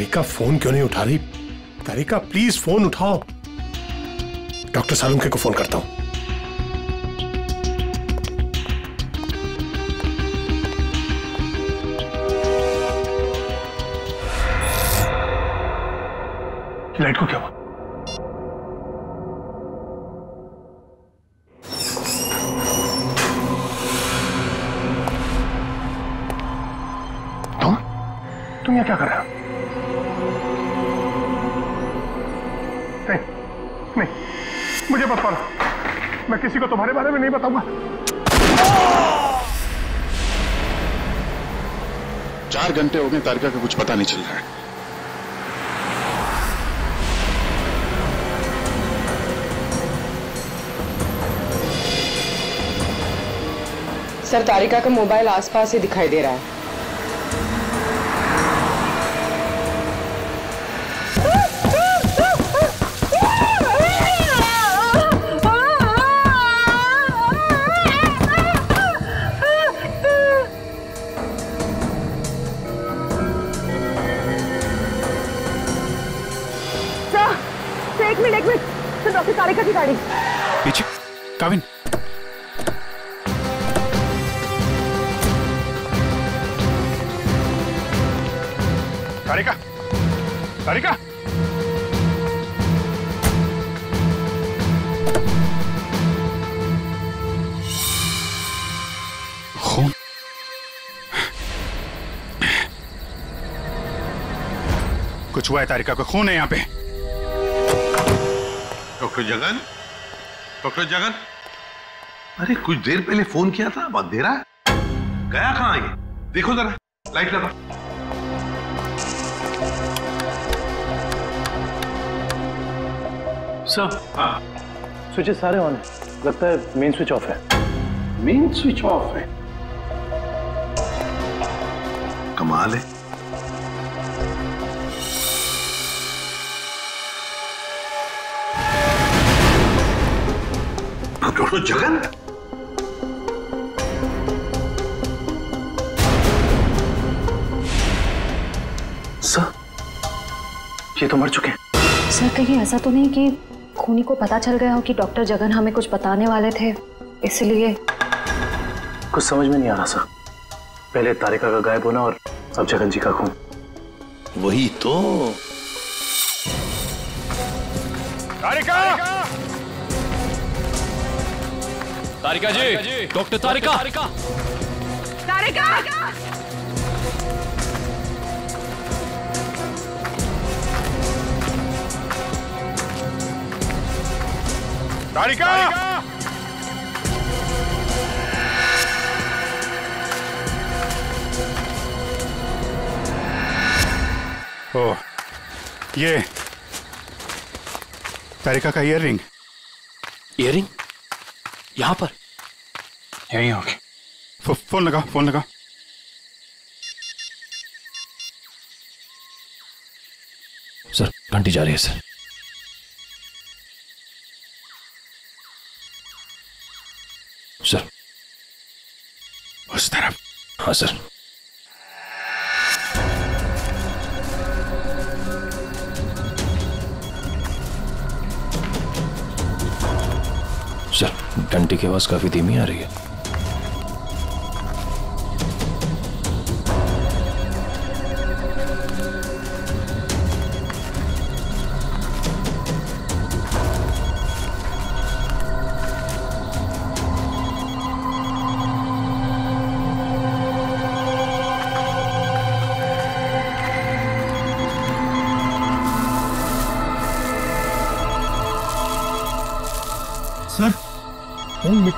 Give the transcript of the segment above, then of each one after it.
तारिका phone क्यों नहीं उठा रही? तारिका प्लीज़ फ़ोन उठाओ। डॉक्टर सालुंके को फ़ोन करता हूँ। लाइट को क्या हुआ? बारे में नहीं बताऊँगा। चार घंटे हो गए तारिका का कुछ पता नहीं चल रहा है। सर तारिका का मोबाइल आसपास ही दिखाई दे रहा है। कुछ हुआ है तारिका को खून है यहाँ पे। डॉक्टर जगन? डॉक्टर जगन? अरे कुछ देर पहले फ़ोन किया था बहुत देर है। गया कहाँ ये? देखो जरा लाइट लगा। सर। हाँ। स्विचेस सारे ऑन है। लगता है मेन स्विच ऑफ़ है। मेन स्विच ऑफ़ है? कमाल है। डॉक्टर जगन सर ये तो मर चुके हैं। सर कहीं ऐसा तो नहीं कि खूनी को पता चल गया हो कि डॉक्टर जगन हमें कुछ बताने वाले थे इसलिए। कुछ समझ में नहीं आ रहा सर पहले तारिका का गायब होना और अब जगन जी का खून। वही तो। तारिका तारिका! जी डॉक्टर तारिका। तारिका। तारिका! ओ ये तारिका का ईयर रिंग इयरिंग यहाँ पर। यहीं होगी फो, फ़ोन लगा फ़ोन लगा। सर घंटी जा रही है सर। सर। उस तरफ़। हाँ सर। घंटी की आवाज़ काफ़ी धीमी आ रही है।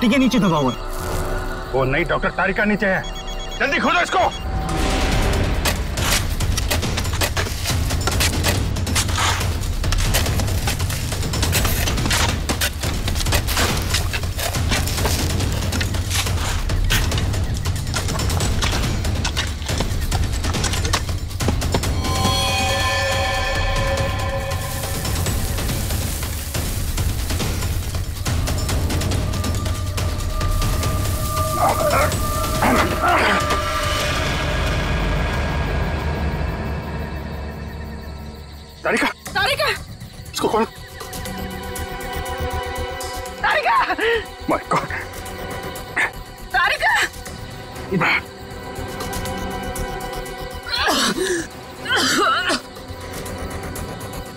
मिट्टी के नीचे दबा हुआ है वो नहीं डॉक्टर तारिका नीचे है। जल्दी खोलो इसको।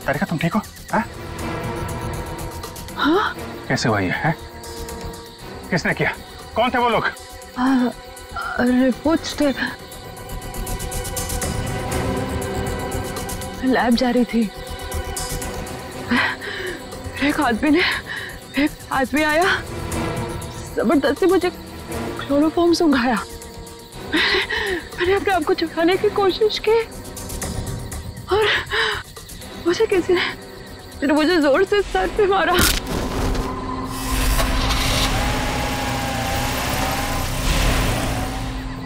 तारिका तुम ठीक हो? हाँ? कैसे हुआ ये है? किसने किया? कौन थे वो लोग? रिपोर्ट्स थे लैब जा रही थी। एक आदमी ने एक आदमी आया। ज़बरदस्ती मुझे क्लोरोफॉर्म सुंघाया मैंने अपने आप को छुपाने की कोशिश की। और मुझे किसी ने फिर मुझे ज़ोर से सर पे मारा।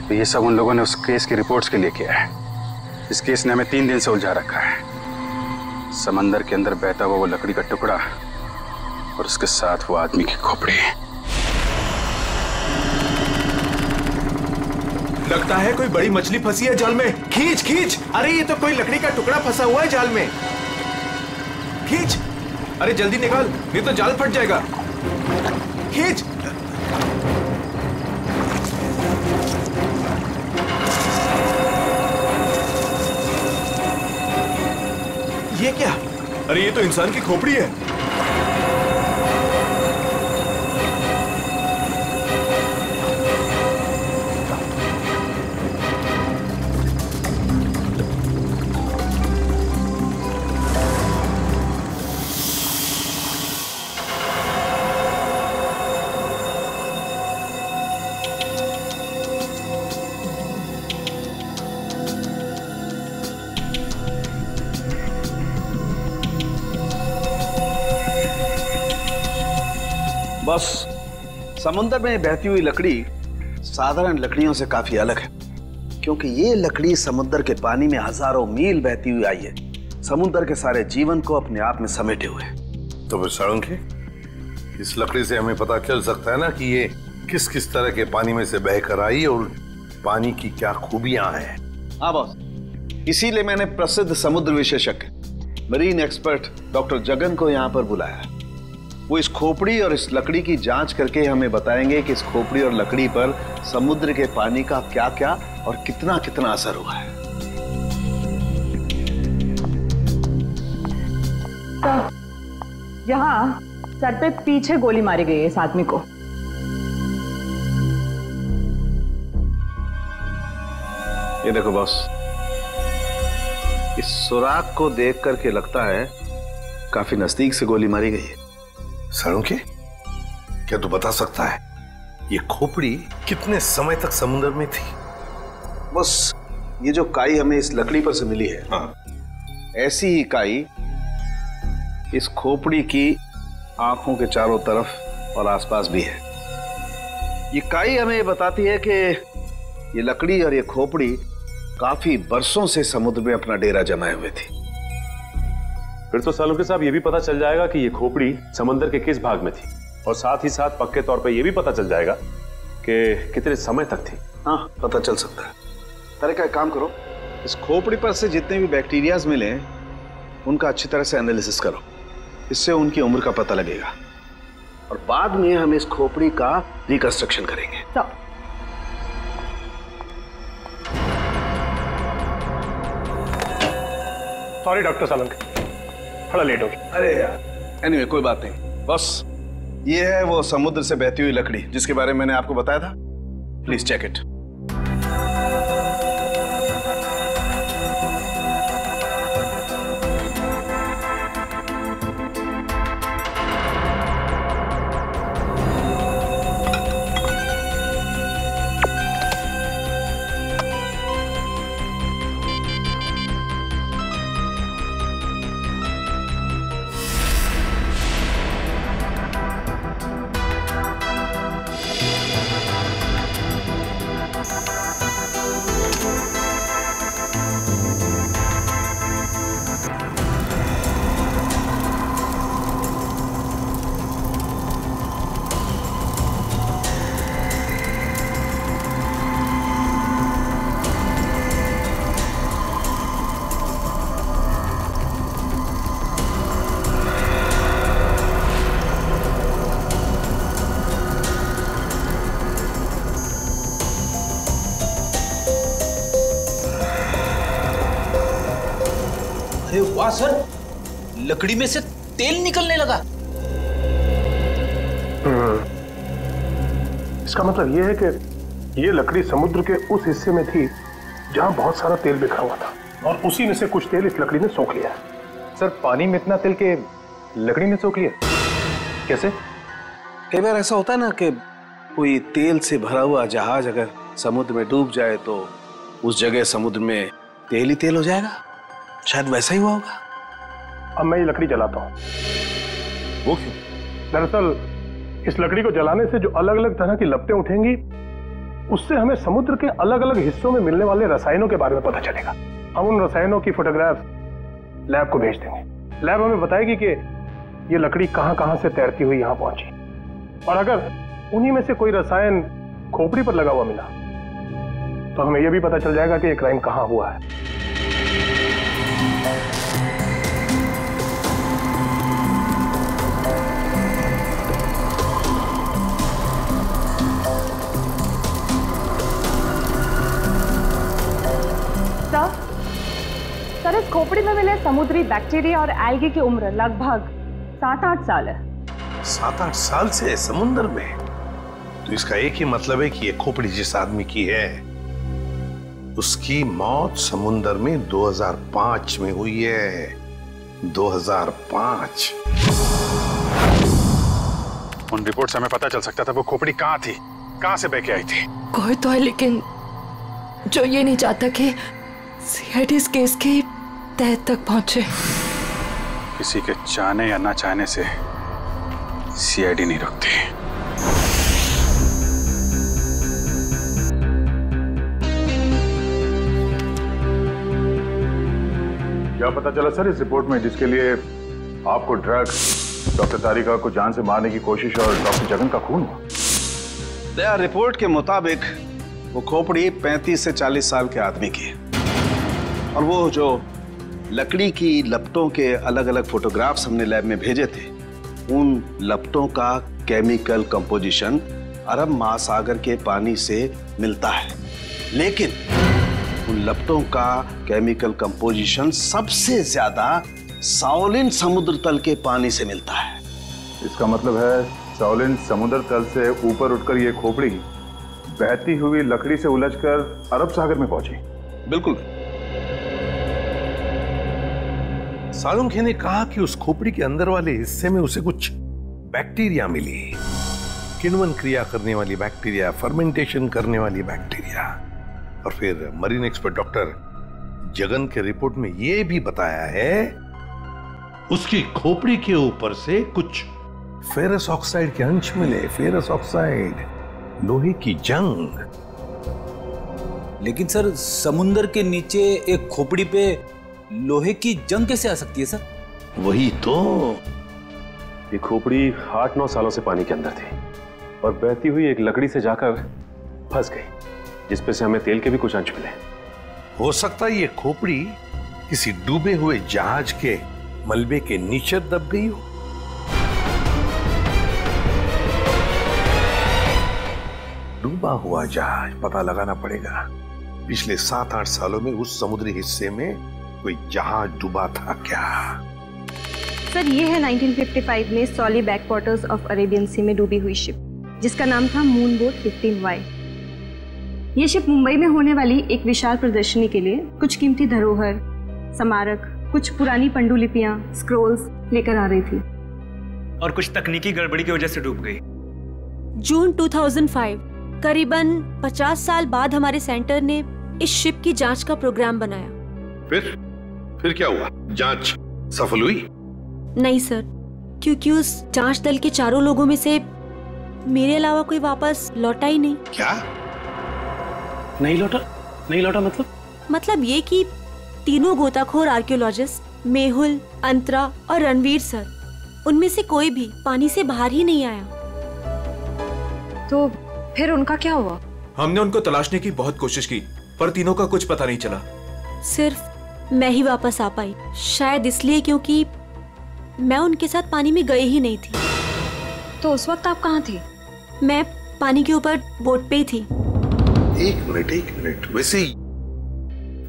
तो ये सब उन लोगों ने उस केस की रिपोर्ट्स के लिए किया है। इस केस ने हमें तीन दिन से उलझा रखा है। समंदर के अंदर बहता हुआ वो लकड़ी का टुकड़ा और उसके साथ वो आदमी की खोपड़ी। लगता है कोई बड़ी मछली फंसी है जाल में। खींच खींच। अरे ये तो कोई लकड़ी का टुकड़ा फंसा हुआ है जाल में। खींच। अरे जल्दी निकाल, नहीं तो जाल फट जाएगा। खींच। ये क्या? अरे ये तो इंसान की खोपड़ी है। समुद्र में बहती हुई लकड़ी साधारण लकड़ियों से काफ़ी अलग है क्योंकि ये लकड़ी समुद्र के पानी में हज़ारों मील बहती हुई आई है। समुद्र के सारे जीवन को अपने आप में समेटे हुए है। तो फिर साळुंखे इस लकड़ी से हमें पता चल सकता है ना कि ये किस किस तरह के पानी में से बहकर आई और पानी की क्या खूबियाँ हैं। हाँ बॉस इसीलिए मैंने प्रसिद्ध समुद्र विशेषज्ञ मरीन एक्सपर्ट डॉक्टर जगन को यहाँ पर बुलाया। है वो इस खोपड़ी और इस लकड़ी की जाँच करके हमें बताएँगे कि इस खोपड़ी और लकड़ी पर समुद्र के पानी का क्या क्या और कितना कितना असर हुआ है। यहाँ सर पे पीछे गोली मारी गई है इस आदमी को। ये देखो बॉस इस सुराग को देख करके लगता है काफ़ी नज़दीक से गोली मारी गई है। साळुंखे क्या तू बता सकता है? ये खोपड़ी कितने समय तक समुद्र में थी? बस ये जो काई हमें इस लकड़ी पर से मिली है हाँ। ऐसी ही काई इस खोपड़ी की आँखों के चारों तरफ़ और आसपास भी है। ये काई हमें ये बताती है कि ये लकड़ी और ये खोपड़ी काफ़ी बरसों से समुद्र में अपना डेरा जमाए हुए थी। फिर तो सालुके साहब ये भी पता चल जाएगा कि ये खोपड़ी समंदर के किस भाग में थी। और साथ ही साथ पक्के तौर पे ये भी पता चल जाएगा कि कितने समय तक थी। हाँ पता चल सकता है। तरह का एक काम करो इस खोपड़ी पर से जितने भी बैक्टीरियाज मिले उनका अच्छी तरह से एनालिसिस करो। इससे उनकी उम्र का पता लगेगा। और बाद में हम इस खोपड़ी का रिकंस्ट्रक्शन करेंगे। तो सॉरी डॉक्टर सालंक थोड़ा लेट हो गया। अरे यार। एनीवे कोई बात नहीं। बस। ये है वो समुद्र से बहती हुई लकड़ी, जिसके बारे में मैंने आपको बताया था। प्लीज़ चेक इट वाह सर लकड़ी में से तेल निकलने लगा। इसका मतलब ये है कि ये लकड़ी समुद्र के उस हिस्से में थी जहाँ बहुत सारा तेल बिखरा हुआ था। और उसी में से कुछ तेल इस लकड़ी ने सोख लिया सर पानी में इतना तेल के लकड़ी ने सोख लिया? कैसे? कई बार ऐसा होता है ना कि कोई तेल से भरा हुआ जहाज़ अगर समुद्र में डूब जाए तो उस जगह समुद्र में तेल ही तेल हो जाएगा। शायद वैसा ही हुआ होगा। अब मैं ये लकड़ी जलाता हूँ। वो क्यों? दरअसल इस लकड़ी को जलाने से जो अलग अलग तरह की लपटें उठेंगी उससे हमें समुद्र के अलग अलग हिस्सों में मिलने वाले रसायनों के बारे में पता चलेगा। हम उन रसायनों की फोटोग्राफ लैब को भेज देंगे। लैब हमें बताएगी कि ये लकड़ी कहाँ कहाँ से तैरती हुई यहाँ पहुँची। और अगर उन्हीं में से कोई रसायन खोपड़ी पर लगा हुआ मिला तो हमें यह भी पता चल जाएगा कि ये क्राइम कहाँ हुआ है। सर इस खोपड़ी में मिले समुद्री बैक्टीरिया और एल्गी की उम्र लगभग सात आठ साल है। सात आठ साल से समुन्द्र में? तो इसका एक ही मतलब है कि ये खोपड़ी जिस आदमी की है उसकी मौत समुन्द्र में 2005 में हुई है। 2005 उन रिपोर्ट से हमें पता चल सकता था वो खोपड़ी कहाँ थी कहाँ से बह के आई थी। कोई तो है लेकिन जो ये नहीं चाहता कि सीआईडी इस केस की तह तक पहुँचे। किसी के चाहने या ना चाहने से सीआईडी नहीं रुकती। क्या पता चला सर इस रिपोर्ट में जिसके लिए आपको ड्रग्स डॉक्टर तारिका को जान से मारने की कोशिश और डॉक्टर जगन का खून हुआ। दया रिपोर्ट के मुताबिक वो खोपड़ी 35 से 40 साल के आदमी की है। और वो जो लकड़ी की लपटों के अलग अलग फोटोग्राफ्स हमने लैब में भेजे थे। उन लपटों का केमिकल कंपोजिशन अरब महासागर के पानी से मिलता है। लेकिन उन लपटों का केमिकल कंपोजिशन सबसे ज़्यादा साओलिन समुद्र तल के पानी से मिलता है। इसका मतलब है साउलिन समुद्र तल से ऊपर उठकर ये खोपड़ी बहती हुई लकड़ी से उलझकर अरब सागर में पहुँची। बिल्कुल। सालुंखे ने कहा कि उस खोपड़ी के अंदर वाले हिस्से में उसे कुछ बैक्टीरिया मिली। किण्वन क्रिया करने वाली बैक्टीरिया, फर्मेंटेशन करने वाली बैक्टीरिया। और फिर मरीन एक्सपर्ट डॉक्टर जगन के रिपोर्ट में यह भी बताया है, उसकी खोपड़ी के ऊपर से कुछ फेरस ऑक्साइड के अंश मिले। फेरस ऑक्साइड लोहे की जंग। लेकिन सर, समुंदर के नीचे एक खोपड़ी पे लोहे की जंग कैसे आ सकती है सर? वही तो। ये खोपड़ी आठ नौ सालों से पानी के अंदर थी और बहती हुई एक लकड़ी से जाकर फंस गई जिस पे से हमें तेल के भी कुछ अंश मिले। हो सकता है ये खोपड़ी किसी डूबे हुए जहाज़ के मलबे के नीचे दब गई हो। डूबा हुआ जहाज़ पता लगाना पड़ेगा। पिछले सात आठ सालों में उस समुद्री हिस्से में कोई जहाज़ डूबा था क्या? सर ये है 1955 में सॉली backwaters of Arabian sea में डूबी हुई शिप जिसका नाम था मून बोट 15 वाई ये शिप मुंबई में होने वाली एक विशाल प्रदर्शनी के लिए कुछ कीमती धरोहर स्मारक कुछ पुरानी पंडुलिपियाँ स्क्रोल्स लेकर आ रही थी। और कुछ तकनीकी गड़बड़ी की वजह से डूब गई। जून 2005 करीबन 50 साल बाद हमारे सेंटर ने इस शिप की जाँच का प्रोग्राम बनाया। फिर? फिर क्या हुआ? जाँच सफल हुई? नहीं सर। क्योंकि उस जाँच दल के चारों लोगों में से मेरे अलावा कोई वापस लौटा ही नहीं। क्या? नहीं लौटा? नहीं लौटा मतलब? मतलब ये कि तीनों गोताखोर आर्कियोलॉजिस्ट मेहुल अंतरा और रणवीर सर उनमें से कोई भी पानी से बाहर ही नहीं आया। तो फिर उनका क्या हुआ? हमने उनको तलाशने की बहुत कोशिश की पर तीनों का कुछ पता नहीं चला। सिर्फ़ मैं ही वापस आ पाई। शायद इसलिए क्योंकि मैं उनके साथ पानी में गई ही नहीं थी। तो उस वक्त आप कहाँ थी? मैं पानी के ऊपर बोट पे ही थी। एक मिनट एक मिनट। वैसे ही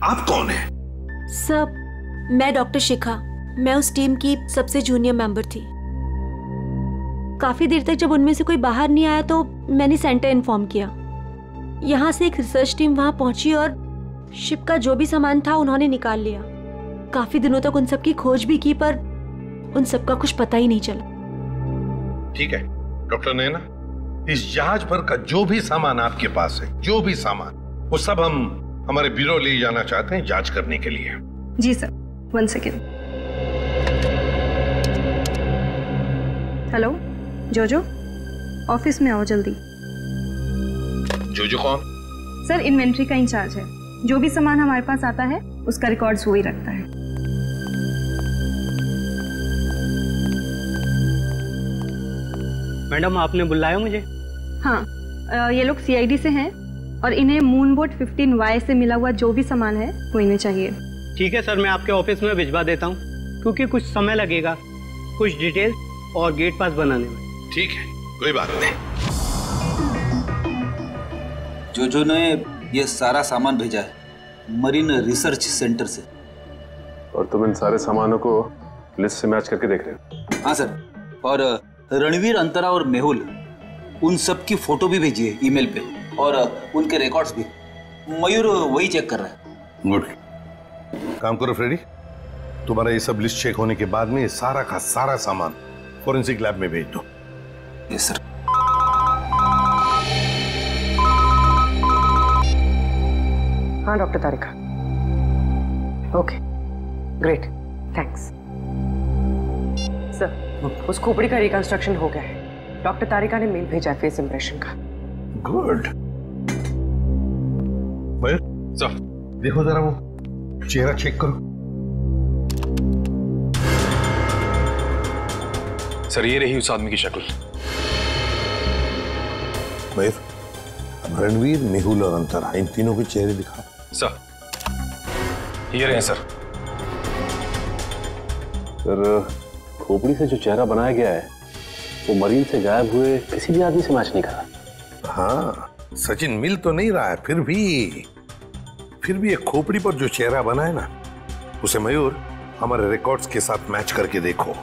आप कौन है? सब मैं डॉक्टर शिखा। मैं उस टीम की सबसे जूनियर मेंबर थी। काफ़ी देर तक जब उनमें से कोई बाहर नहीं आया तो मैंने सेंटर इन्फॉर्म किया। यहाँ से एक रिसर्च टीम वहाँ पहुँची और शिप का जो भी सामान था उन्होंने निकाल लिया। काफ़ी दिनों तक उन सब की खोज भी की पर उन सब का कुछ पता ही नहीं चला। ठीक है डॉक्टर नैना इस जहाज़ पर का जो भी सामान आपके पास है जो भी सामान वो सब हम हमारे ब्यूरो ले जाना चाहते हैं जाँच करने के लिए। जी sir one second hello Jojo office में आओ जल्दी। जो जो कौन? सर इन्वेंट्री का इंचार्ज है। जो भी सामान हमारे पास आता है उसका रिकॉर्ड्स वो ही रखता है। मैडम आपने बुलाया मुझे? हाँ ये लोग सीआईडी से हैं और इन्हें मून बोट 15 वाई से मिला हुआ जो भी सामान है वो इन्हें चाहिए। ठीक है सर मैं आपके ऑफ़िस में भिजवा देता हूँ क्योंकि कुछ समय लगेगा कुछ डिटेल और गेट पास बनाने में। ठीक है कोई बात नहीं। जो जो ने ये सारा सामान भेजा है मरीन रिसर्च सेंटर से। और तुम इन सारे सामानों को लिस्ट से मैच करके देख रहे हो? हाँ सर और रणवीर अंतरा और मेहुल उन सब की फ़ोटो भी भेजी है ईमेल पे और उनके रिकॉर्ड्स भी। मयूर वही चेक कर रहा है। गुड। काम करो फ्रेडी तुम्हारा ये सब लिस्ट चेक होने के बाद में सारा का सारा सामान फोरेंसिक लैब में भेज दो। यस सर हाँ doctor Tarika. Okay great thanks sir उस खोपड़ी का रिकंस्ट्रक्शन हो गया है। डॉक्टर तारिका ने मेल भेजा फेस इंप्रेशन का। गुड मयूर सर देखो जरा वो चेहरा चेक करो। सर ये रही उस आदमी की शक्ल। मयूर अब रणवीर मेहुल और अंतरा इन तीनों के चेहरे दिखा सर। ये रहे सर सर खोपड़ी से जो चेहरा बनाया गया है वो मरीन से गायब हुए किसी भी आदमी से मैच नहीं करा। हाँ सचिन मिल तो नहीं रहा है फिर भी फिर भी एक खोपड़ी पर जो चेहरा बना है ना उसे मयूर हमारे रिकॉर्ड्स के साथ मैच करके देखो।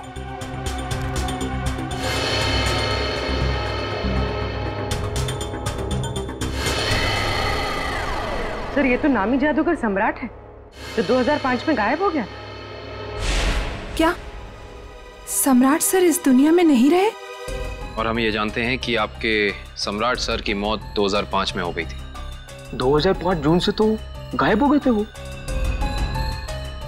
सर ये तो नामी जादूगर सम्राट है। जो 2005 में गायब हो गया? क्या? सम्राट सर इस दुनिया में नहीं रहे? और हम ये जानते हैं कि आपके सम्राट सर की मौत 2005 में हो गई थी। 2005 जून से तो गायब हो गए थे वो।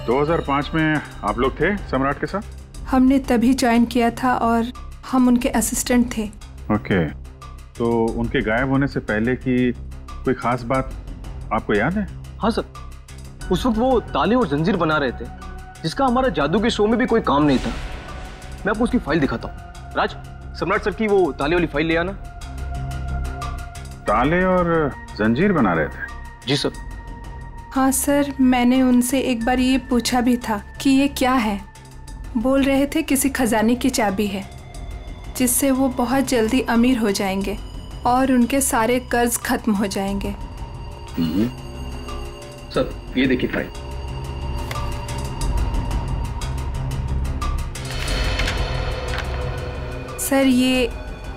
2005 में आप लोग थे सम्राट के साथ? हमने तभी ज्वाइन किया था और हम उनके असिस्टेंट थे। ओके। okay. तो उनके गायब होने से पहले की कोई खास बात आपको याद है? हाँ सर उस वक्त वो ताले और जंजीर बना रहे थे जिसका हमारा जादू के शो में भी कोई काम नहीं था। मैं आपको उसकी फ़ाइल दिखाता हूँ। राज सम्राट सर की वो ताले वाली फ़ाइल ले आना। ताले और जंजीर बना रहे थे? जी सर। हाँ सर मैंने उनसे एक बार ये पूछा भी था कि ये क्या है। बोल रहे थे किसी खजाने की चाबी है जिससे वो बहुत जल्दी अमीर हो जाएँगे और उनके सारे कर्ज खत्म हो जाएँगे। सर ये देखिए फ़ाइल सर ये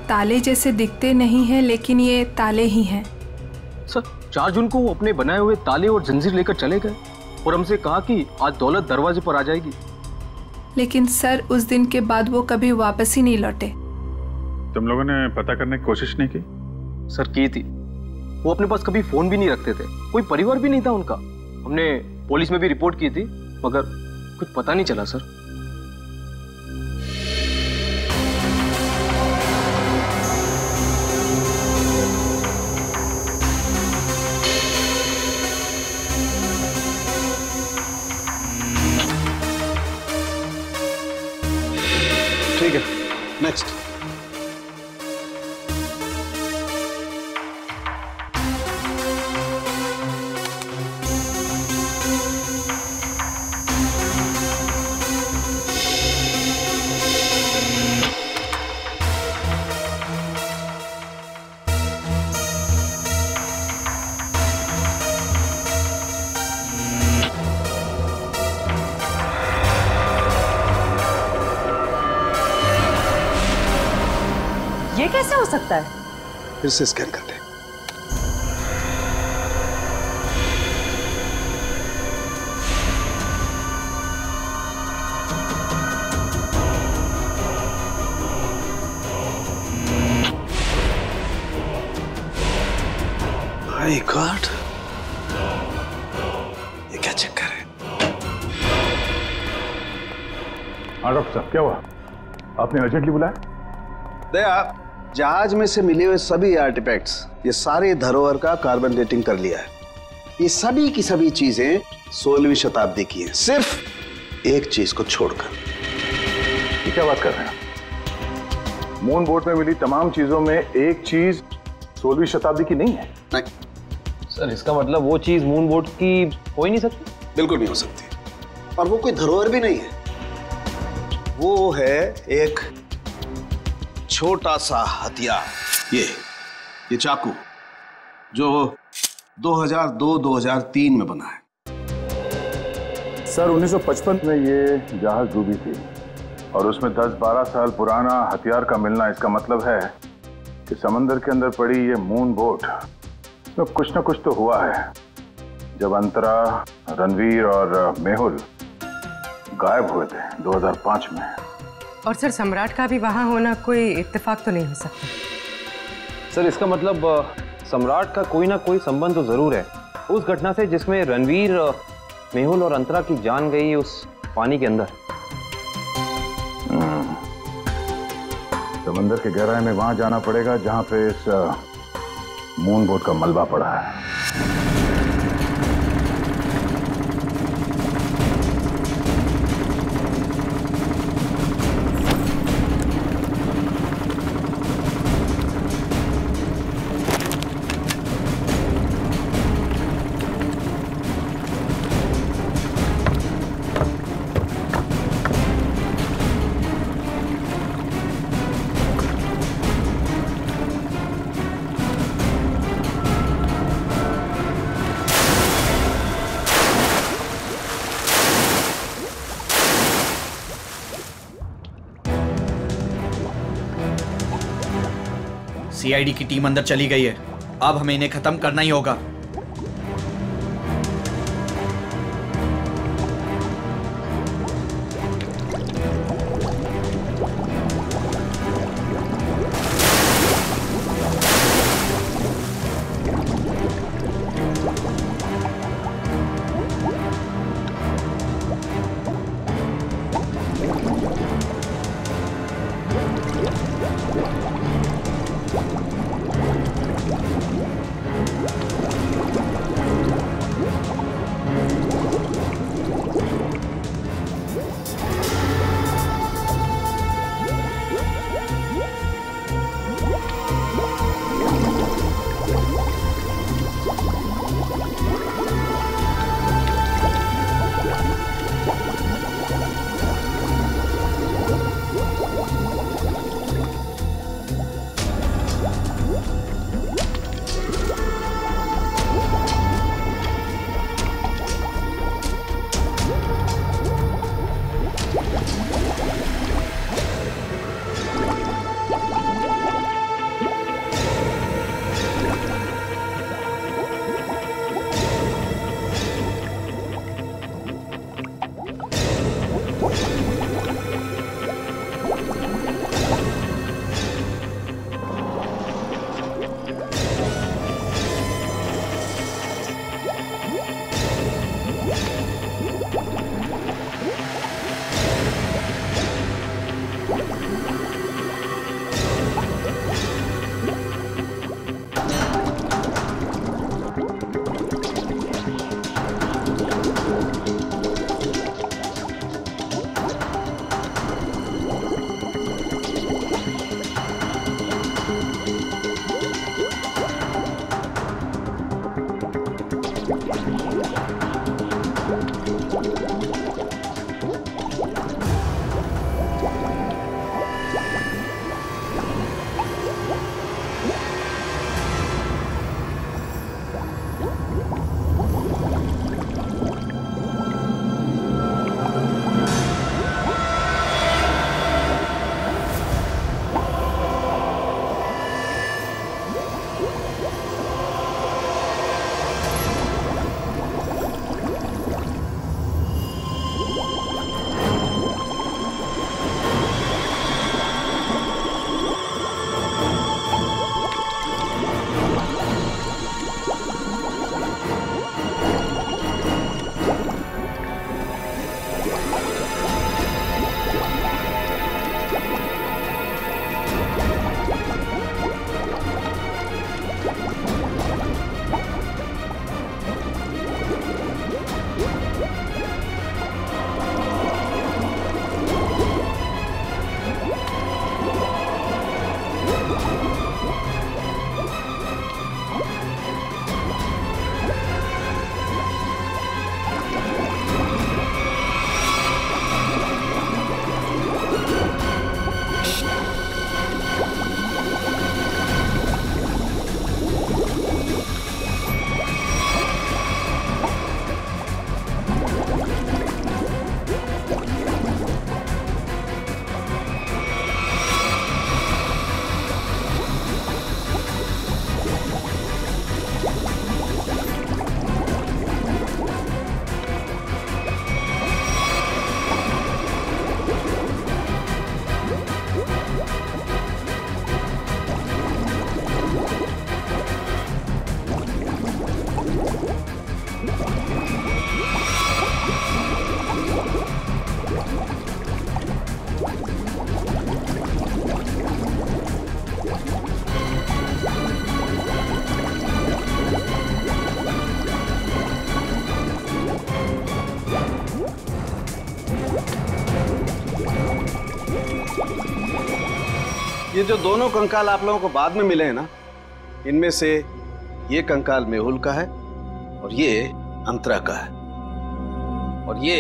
ताले जैसे दिखते नहीं हैं लेकिन ये ताले ही हैं। सर चार जून को वो अपने बनाए हुए ताले और जंजीर लेकर चले गए और हमसे कहा कि आज दौलत दरवाजे पर आ जाएगी। लेकिन सर उस दिन के बाद वो कभी वापस ही नहीं लौटे। तुम लोगों ने पता करने की कोशिश नहीं की? सर की थी। वो अपने पास कभी फ़ोन भी नहीं रखते थे। कोई परिवार भी नहीं था उनका। हमने पुलिस में भी रिपोर्ट की थी, मगर कुछ पता नहीं चला, सर। ठीक है। नेक्स्ट कैसे हो सकता है? फिर से स्कैन कर ले माय गॉड ये क्या चक्कर है? हाँ डॉक्टर साहब क्या हुआ? आपने अर्जेंटली बुलाया? दया जहाज़ में से मिले हुए सभी आर्टिफैक्ट्स ये सारे धरोहर का कार्बन डेटिंग कर लिया है। ये सभी की सभी चीज़ें सोलहवीं शताब्दी की हैं। सिर्फ़ एक चीज़ को छोड़कर। ये क्या बात कर रहे हैं मून बोट में मिली तमाम चीज़ों में एक चीज़ सोलहवीं शताब्दी की नहीं है। नहीं। सर इसका मतलब वो चीज़ मून बोट की हो ही नहीं सकती? बिल्कुल नहीं हो सकती और वो कोई धरोहर भी नहीं है। वो है एक छोटा सा हथियार। ये ये चाकू, जो 2002-2003 में बना है। सर 1955 में ये जहाज़ डूबी थी और उसमें 10-12 साल पुराना हथियार का मिलना इसका मतलब है कि समंदर के अंदर पड़ी ये मून बोट इसमें कुछ ना कुछ तो हुआ है। जब अंतरा, रणवीर और मेहुल गायब हुए थे 2005 में। और सर सम्राट का भी वहाँ होना कोई इत्तेफाक तो नहीं हो सकता। सर इसका मतलब सम्राट का कोई ना कोई संबंध तो ज़रूर है। उस घटना से जिसमें रणवीर मेहुल और अंतरा की जान गई उस पानी के अंदर। हम्म। समंदर के गहराई में वहाँ जाना पड़ेगा जहाँ पे इस मून बोट का मलबा पड़ा है। सीआईडी की टीम अंदर चली गई है। अब हमें इन्हें खत्म करना ही होगा। ये जो दोनों कंकाल आप लोगों को बाद में मिले हैं ना इनमें से ये कंकाल मेहुल का है और ये अंतरा का है। और ये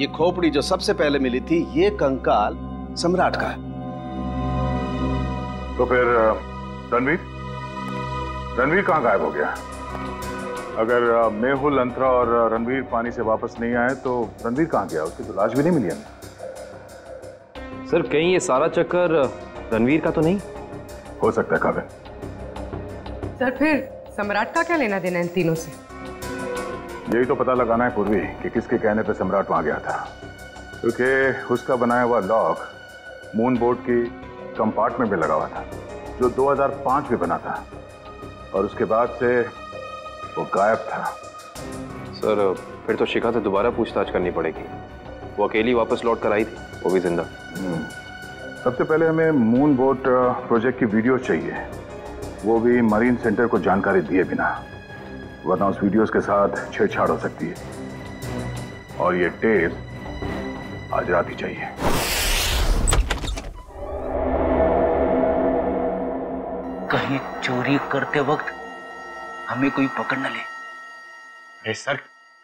ये खोपड़ी जो सबसे पहले मिली थी ये कंकाल सम्राट का है। तो फिर रणवीर? रणवीर कहाँ गायब हो गया? अगर मेहुल अंतरा और रणवीर पानी से वापस नहीं आए तो रणवीर कहाँ गया? उसकी तो लाश भी नहीं मिली हमें। सर कहीं ये सारा चक्कर रणवीर का तो नहीं? हो सकता है काबिल सर फिर सम्राट का क्या लेना देना इन तीनों से? यही तो पता लगाना है पूर्वी कि किसके कहने पे सम्राट वहाँ गया था। क्योंकि उसका बनाया हुआ लॉक मून बोर्ड की कंपार्टमेंट में लगा हुआ था जो 2005 में बना था। और उसके बाद से वो गायब था। सर फिर तो शिखा से दोबारा पूछताछ करनी पड़ेगी। वो अकेली वापस लौट कर आई थी वो भी ज़िंदा। हम्म। सबसे पहले हमें मून बोट प्रोजेक्ट की वीडियो चाहिए। वो भी मरीन सेंटर को जानकारी दिए बिना। वरना उस वीडियोस के साथ छेड़छाड़ हो सकती है। और ये टेप आज रात ही चाहिए। कहीं चोरी करते वक्त हमें कोई पकड़ न ले। अरे सर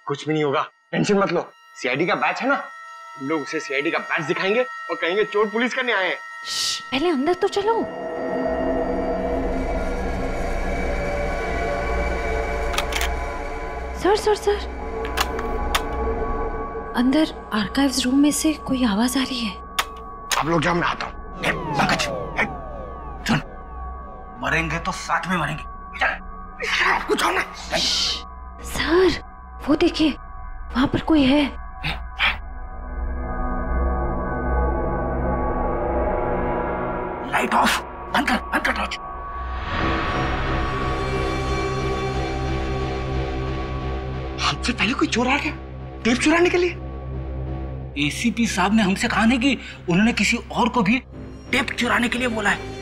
कुछ भी नहीं होगा। टेंशन मत लो। सीआईडी का बैच है ना? लोग उसे सीआईडी का बैच दिखाएँगे और कहेंगे चोर पुलिस करने आए हैं. पहले अंदर तो चलो। Sir sir sir. अंदर आर्काइव्स रूम में से कोई आवाज़ आ रही है? आप लोग जाओ मैं आता हूँ। मरेंगे तो साथ में मरेंगे। आपको जाओ ना। सर वो देखिए वहाँ पर कोई है। लाइट ऑफ़ बंद कर बंद कर टॉर्च हमसे पहले कोई चोर आ गया? टेप चुराने के लिए? एसीपी साहब ने हमसे कहा नहीं कि उन्होंने किसी और को भी टेप चुराने के लिए बोला है।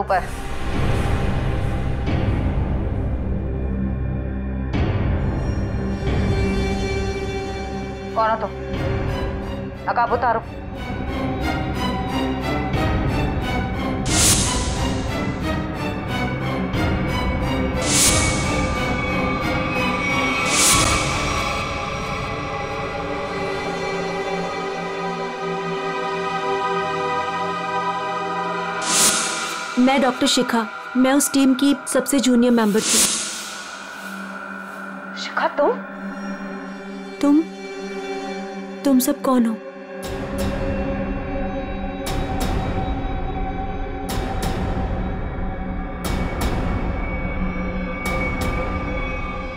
ऊपर। कौन हो तुम? नकाब उतारो मैं डॉक्टर शिखा मैं उस टीम की सबसे जूनियर मेंबर थी। शिखा तुम? तुम? तुम सब कौन हो?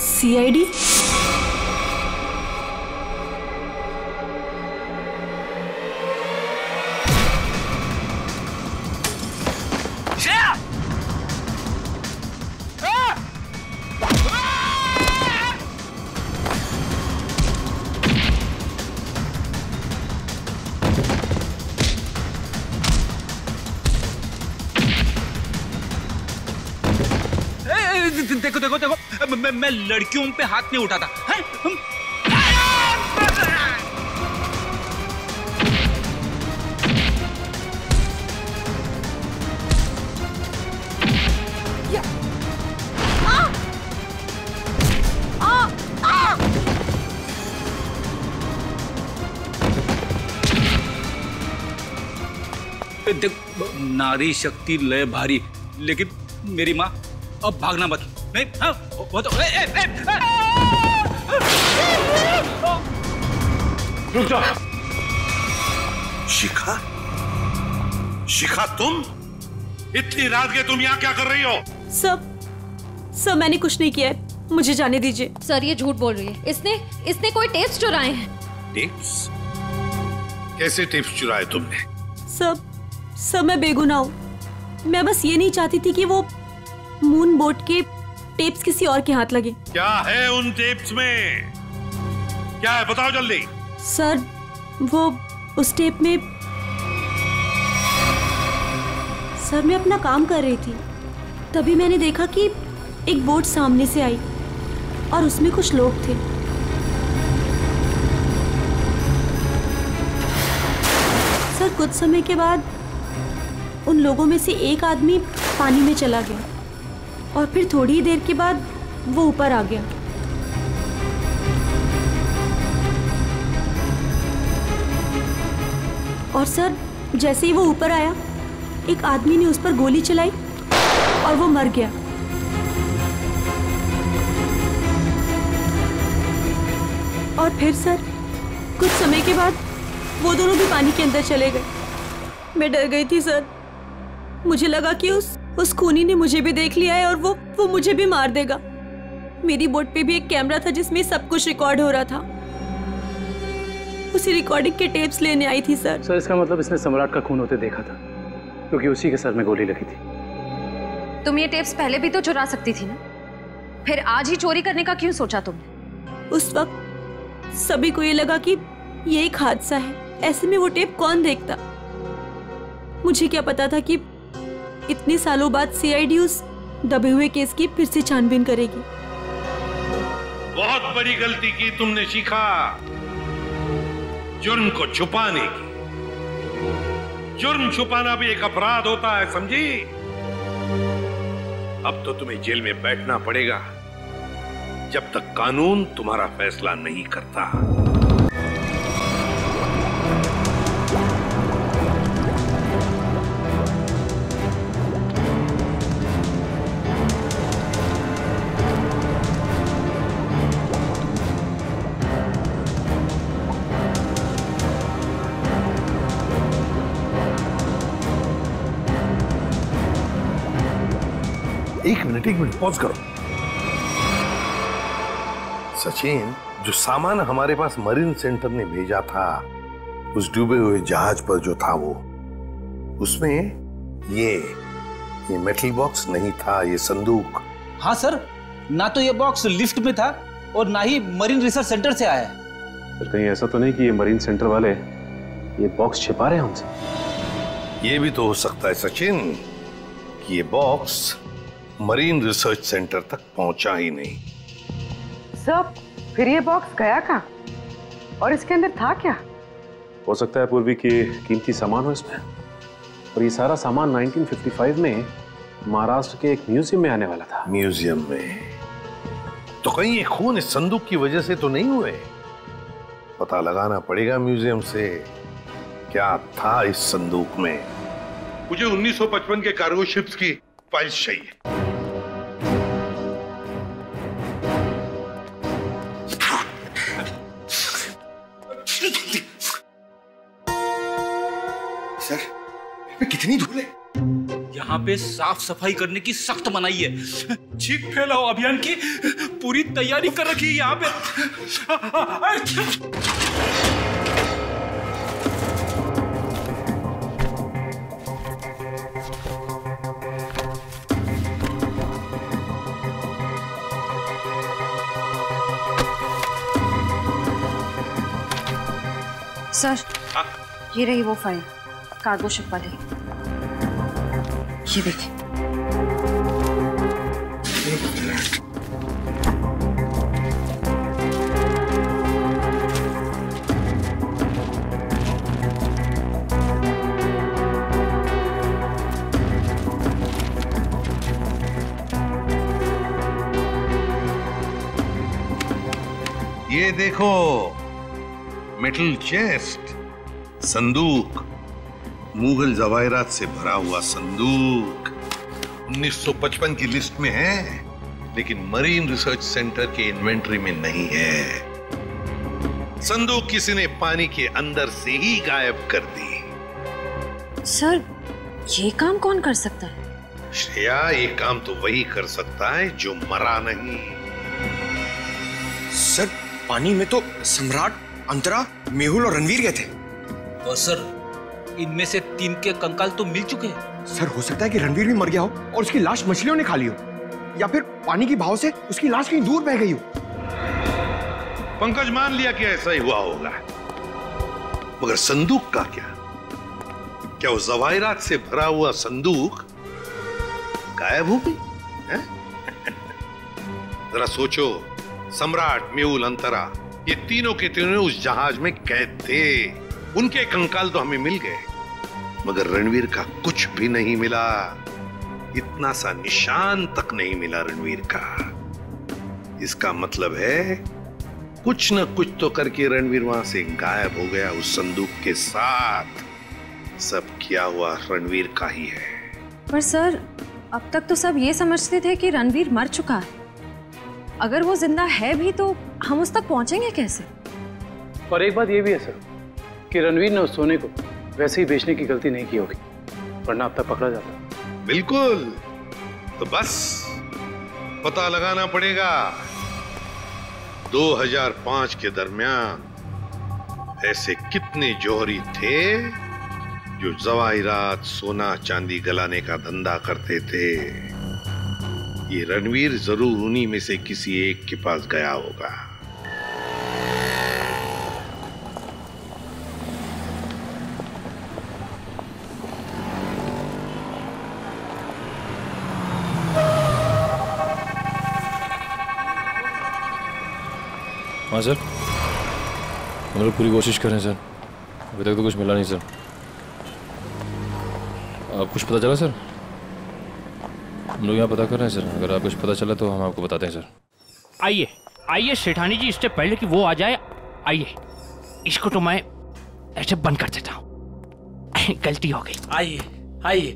सीआईडी मैं, लड़कियों पे हाथ नहीं उठाता हैं? देख नारी शक्ति लय भारी लेकिन मेरी माँ अब भागना मत नहीं हाँ वो तो ए, ए, ए, ए, रुक जाओ शिखा? शिखा तुम? इतनी रात के तुम यहाँ क्या कर रही हो? सब सब मैंने कुछ नहीं किया है। मुझे जाने दीजिए। सर ये झूठ बोल रही है। इसने इसने कोई टेप्स चुराए हैं। टेप्स कैसे टिप्स चुराए तुमने? सब सब मैं बेगुनाह हूँ। मैं बस ये नहीं चाहती थी कि वो मून बोट के टेप्स किसी और के हाथ लगे। क्या है उन टेप्स में? क्या है? बताओ जल्दी। सर वो उस टेप में सर मैं अपना काम कर रही थी। तभी मैंने देखा कि एक बोट सामने से आई और उसमें कुछ लोग थे। सर कुछ समय के बाद उन लोगों में से एक आदमी पानी में चला गया। और फिर थोड़ी ही देर के बाद वो ऊपर आ गया। और सर, जैसे ही वो ऊपर आया, एक आदमी ने उस पर गोली चलाई और वो मर गया। और फिर सर, कुछ समय के बाद वो दोनों भी पानी के अंदर चले गए। मैं डर गई थी, सर। मुझे लगा कि उस उस खूनी ने मुझे भी देख लिया है और वो वो मुझे भी मार देगा। मेरी बोट पे भी एक कैमरा था जिसमें सब कुछ रिकॉर्ड हो रहा था। उसी रिकॉर्डिंग के टेप्स लेने आई थी सर सर इसका मतलब इसने सम्राट का खून होते देखा था क्योंकि उसी के सर में गोली लगी थी। तुम ये टेप्स पहले भी तो चुरा सकती थी ना? फिर आज ही चोरी करने का क्यों सोचा तुमने? उस वक्त सभी को ये लगा कि ये एक हादसा है। ऐसे में वो टेप कौन देखता? मुझे क्या पता था कि इतने सालों बाद सीआईडी उस दबे हुए केस की फिर से छानबीन करेगी। बहुत बड़ी गलती की तुमने सीखा। जुर्म को छुपाने की। जुर्म छुपाना भी एक अपराध होता है, समझी? अब तो तुम्हें जेल में बैठना पड़ेगा, जब तक कानून तुम्हारा फैसला नहीं करता। मिनट एक मिनट पॉज करो। सचिन जो सामान हमारे पास मरीन सेंटर ने भेजा था उस डूबे हुए जहाज़ पर जो था वो उसमें ये ये मेटल बॉक्स नहीं था ये संदूक। हाँ सर ना तो ये बॉक्स लिफ्ट में था और ना ही मरीन रिसर्च सेंटर से आया। है कहीं ऐसा तो नहीं कि ये मरीन सेंटर वाले ये बॉक्स छिपा रहे हैं हमसे ये भी तो हो सकता है सचिन कि ये बॉक्स मरीन रिसर्च सेंटर तक पहुँचा ही नहीं। सब फिर ये बॉक्स गया कहाँ? और इसके अंदर था क्या? हो सकता है पूर्वी की कीमती सामान हो इसमें। और ये सारा सामान 1955 में महाराष्ट्र के एक म्यूज़ियम में आने वाला था। म्यूज़ियम में? तो कहीं ये खून इस संदूक की वजह से तो नहीं हुए? पता लगाना पड़ेगा म्यूज़ियम से क्या था इस संदूक में। मुझे 1955 के कार्गो शिप्स की फाइल्स चाहिए। पे साफ़ सफ़ाई करने की सख्त मनाही है। चीख फैलाओ अभियान की। पूरी तैयारी कर रखी है यहाँ पे। सर ये रही वो फ़ाइल कार्गो शिप वाली ये देखिए ये देखो मेटल चेस्ट संदूक। मुगल जवायरात से भरा हुआ संदूक। 1955 की लिस्ट में है लेकिन मरीन रिसर्च सेंटर के इन्वेंटरी में नहीं है। संदूक किसी ने पानी के अंदर से ही गायब कर दी। सर ये काम कौन कर सकता है? श्रेया ये काम तो वही कर सकता है जो मरा नहीं। सर पानी में तो सम्राट अंतरा मेहुल और रणवीर गए थे। और सर इनमें से तीन के कंकाल तो मिल चुके हैं। सर हो सकता है कि रणवीर भी मर गया हो और उसकी लाश मछलियों ने खा ली हो। या फिर पानी की भाव से उसकी लाश कहीं दूर बह गई हो। पंकज मान लिया कि ऐसा ही हुआ होगा। मगर संदूक का क्या? क्या वो जवाहिरात से भरा हुआ संदूक गायब हो गई? जरा सोचो सम्राट म्यूल अंतरा ये तीनों के तीनों उस जहाज़ में कैद थे। उनके कंकाल तो हमें मिल गए मगर रणवीर का कुछ भी नहीं मिला। इतना सा निशान तक नहीं मिला रणवीर का। इसका मतलब है कुछ न कुछ तो करके रणवीर वहाँ से गायब हो गया उस संदूक के साथ। सब किया हुआ रणवीर का ही है। पर सर अब तक तो सब ये समझते थे कि रणवीर मर चुका है। अगर वो ज़िंदा है भी तो हम उस तक पहुँचेंगे कैसे? और एक बात ये भी है सर। कि रणवीर ने उस सोने को वैसे ही बेचने की गलती नहीं की होगी, वरना अब तक पकड़ा जाता। बिल्कुल। तो बस, पता लगाना पड़ेगा। 2005 के दरमियान ऐसे कितने जोहरी थे जो जवाहिरात सोना चांदी गलाने का धंधा करते थे। ये रणवीर ज़रूर उन्हीं में से किसी एक के पास गया होगा। हाँ सर हम लोग पूरी कोशिश कर रहे हैं सर। अभी तक तो कुछ मिला नहीं सर। आप कुछ पता चला सर? हम लोग यहाँ पता कर रहे हैं सर। अगर आप कुछ पता चला तो हम आपको बताते हैं सर। आइए आइए सेठानी जी इससे पहले कि वो आ जाए आइए। इसको तो मैं ऐसे बंद कर देता हूँ। गलती हो गई। आइए आइए।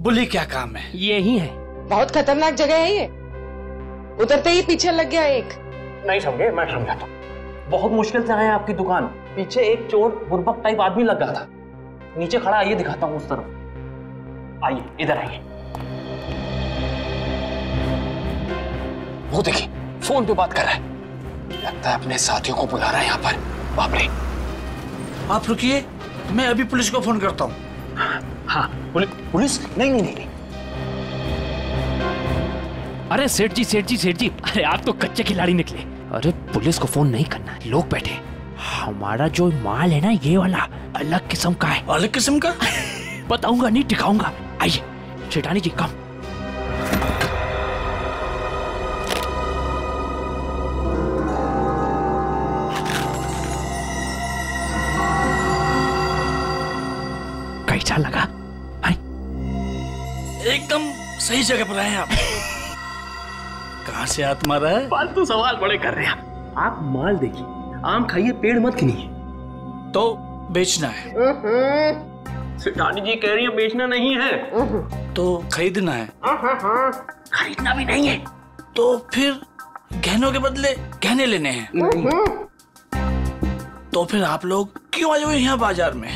बोलिए क्या काम है? यही है। बहुत खतरनाक जगह है ये। उतरते ही पीछे लग गया एक। नहीं समझे मैं समझाता हूँ। बहुत मुश्किल से आए हैं आपकी दुकान। पीछे एक चोर बुर्बक टाइप आदमी लग गया था। नीचे खड़ा आइए दिखाता हूँ उस तरफ़। आइए इधर आइए। वो देखिए फ़ोन पे बात कर रहा है। लगता है अपने साथियों को बुला रहा है यहाँ पर। बाप रे। आप रुकिए मैं अभी पुलिस को फ़ोन करता हूँ। हाँ पुलिस? पुलिस नहीं नहीं नहीं। अरे सेठ जी सेठ जी सेठ जी। अरे आप तो कच्चे खिलाड़ी निकले। अरे पुलिस को फ़ोन नहीं करना है। लोग बैठे हमारा जो माल है ना ये वाला अलग किस्म का है। अलग किस्म का? बताऊँगा नहीं टिकाऊँगा आइए शेठानी जी कम। कैसा लगा? एकदम सही जगह पर आए आप। कहाँ से हाथ मारा है? फालतू सवाल बड़े कर रहे हैं। आप माल देखिए आम खाइए पेड़ मत गिनिए। तो बेचना है। सेठानी जी कह रही है बेचना नहीं है। तो खरीदना है। खरीदना भी नहीं है। तो फिर गहनों के बदले गहने लेने हैं। तो फिर आप लोग क्यों आए हुए यहाँ बाज़ार में?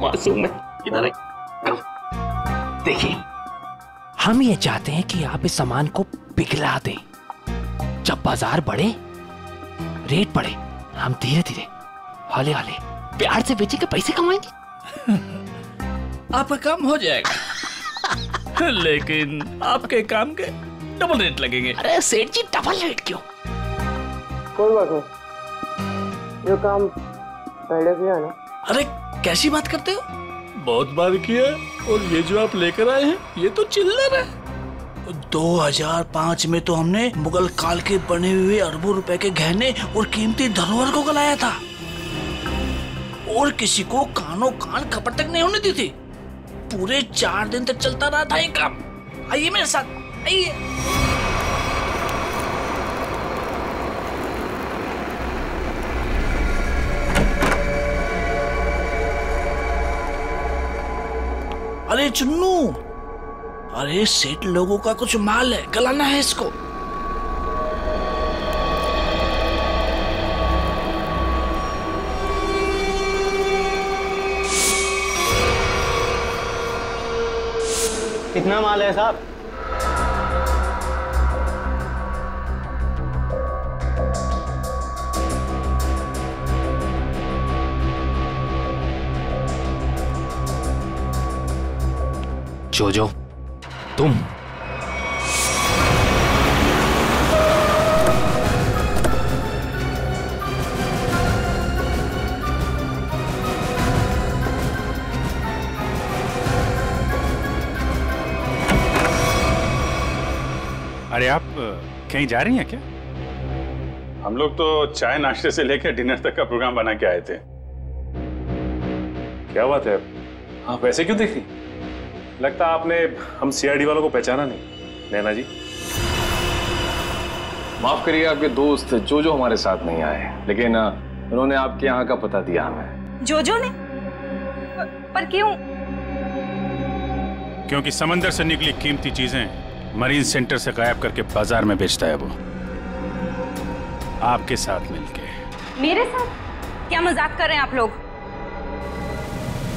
मासूम है इधर देखिए हम ये चाहते हैं कि आप इस सामान को पिघला दें। जब बाज़ार बढ़े रेट बढ़े हम धीरे धीरे हौले हौले प्यार से बेचेंगे पैसे कमाएँगे। आपका काम हो जाएगा। लेकिन आपके काम के डबल रेट लगेंगे। अरे सेठ जी डबल रेट क्यों? कोई बात नहीं। ये काम पहले किया ना। अरे कैसी बात करते हो? बहुत बार किया और ये जो आप लेकर आए हैं, ये तो चिल्लर है। 2005 में तो हमने मुगल काल के बने हुए अरबों रुपए के गहने और कीमती धरोहर को गलाया था। और किसी को कानो कान खपट तक नहीं होने दी थी। पूरे चार दिन तक चलता रहा था ये काम। आइए मेरे साथ, आइए। अरे चुन्नू। अरे सेठ लोगों का कुछ माल है, गलाना है इसको। कितना माल है साहब? जोजो तुम। अरे आप कहीं जा रही हैं क्या? हम लोग तो चाय नाश्ते से लेकर डिनर तक का प्रोग्राम बना के आए थे। क्या बात है? आप वैसे क्यों देख रही लगता आपने हम सीआईडी वालों को पहचाना नहीं। नैना जी। माफ़ करिए आपके दोस्त जो जो हमारे साथ नहीं आए लेकिन उन्होंने आपके यहाँ का पता दिया हमें। जोजो ने? पर, पर क्यों? क्योंकि समंदर से निकली कीमती चीज़ें मरीन सेंटर से गायब करके बाज़ार में बेचता है वो। आपके साथ मिलके। मेरे साथ? क्या मज़ाक कर रहे हैं आप लोग?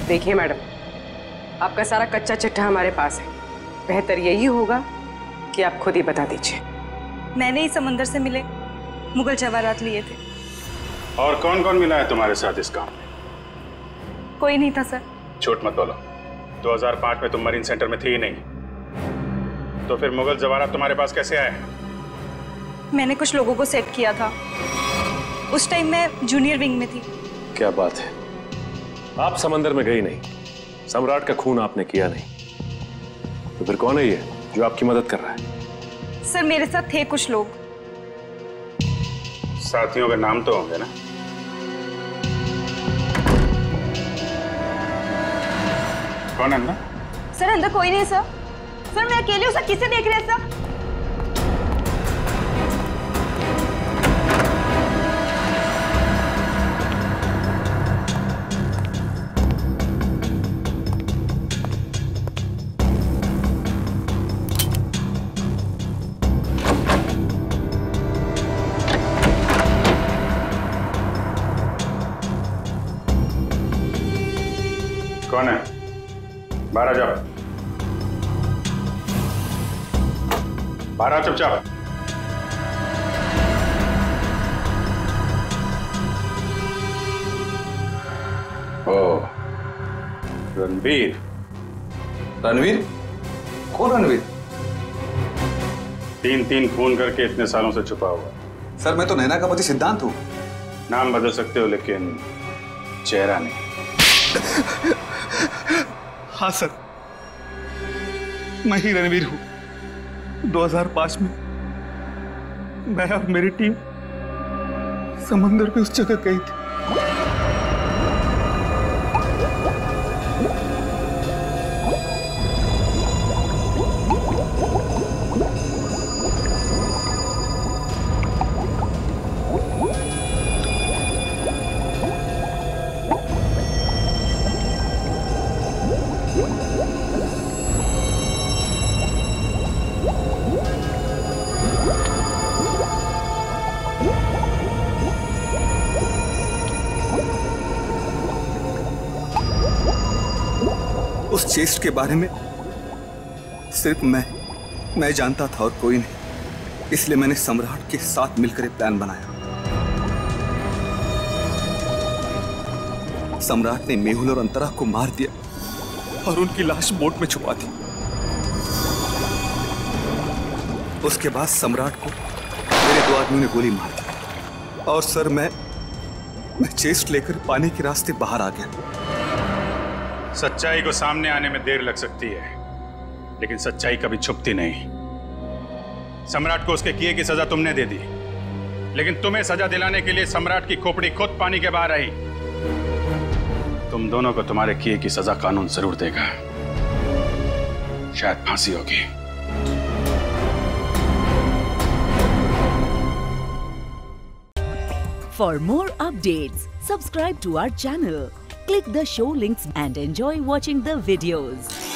देखिए मैडम आपका सारा कच्चा चिट्ठा हमारे पास है। बेहतर यही होगा कि आप खुद ही बता दीजिए। मैंने ही समंदर से मिले मुगल जवाहरात लिए थे। और कौन कौन मिला है तुम्हारे साथ इस काम में? कोई नहीं था सर। छोट मत बोलो। 2005 में तुम मरीन सेंटर में थी ही नहीं। तो फिर मुगल जवाहरात तुम्हारे पास कैसे आए? मैंने कुछ लोगों को सेट किया था। उस टाइम मैं जूनियर विंग में थी। क्या बात है। आप समंदर में गई नहीं। सम्राट का खून आपने किया नहीं। तो फिर कौन है ये जो आपकी मदद कर रहा है? सर मेरे साथ थे कुछ लोग। साथियों के नाम तो होंगे ना? कौन है ना सर अंदर कोई नहीं सर। सर मैं अकेले हूँ सर। किसे देख रहे हैं सर? बाहर आ जाओ। बाहर चुपचाप। ओ रणवीर। रणवीर? कौन रणवीर? तीन तीन खून करके इतने सालों से छुपा हुआ। सर मैं तो नैना का पति सिद्धांत हूँ। नाम बदल सकते हो लेकिन चेहरा नहीं। हाँ सर, मैं ही रणवीर हूँ। 2005 में मैं और मेरी टीम समंदर पे उस जगह गई थी। उस चेस्ट के बारे में सिर्फ़ मैं मैं जानता था और कोई नहीं। इसलिए मैंने सम्राट के साथ मिलकर एक प्लान बनाया। सम्राट ने मेहुल और अंतरा को मार दिया। और उनकी लाश बोट में छुपा दी उसके बाद सम्राट को मेरे दो आदमियों ने गोली मार दी और सर, मैं मैं चेस्ट लेकर पानी के रास्ते बाहर आ गया। सच्चाई को सामने आने में देर लग सकती है, लेकिन सच्चाई कभी छुपती नहीं। सम्राट को उसके किए की सजा तुमने दे दी, लेकिन तुम्हें सजा दिलाने के लिए सम्राट की खोपड़ी खुद पानी के बाहर आई। तुम दोनों को तुम्हारे किए की सजा कानून ज़रूर देगा। शायद फांसी होगी। For more update subscribe to our channel click the show links and enjoy watching the videos